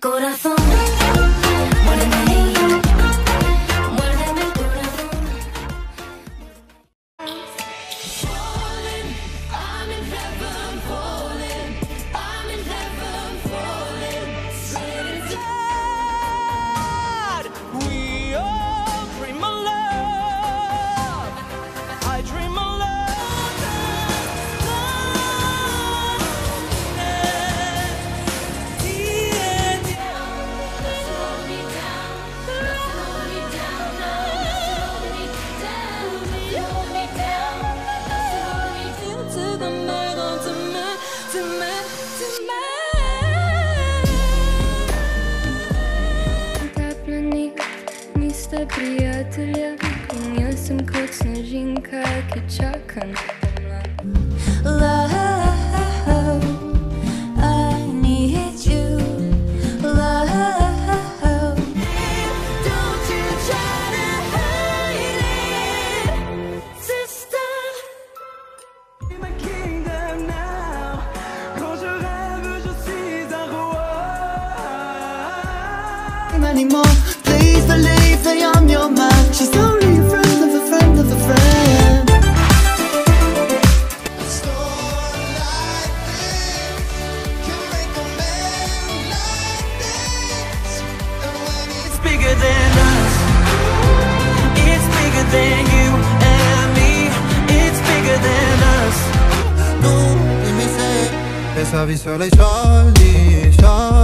corazón. Prijatelja, in jaz sem kot snežinka, ki čakam. Anymore. Please believe that I'm your man. She's only a friend of a friend of a friend. It's bigger than us. It's bigger than you and me. It's bigger than us. Tu dimmi se pensavi solo ai soldi, soldi Come se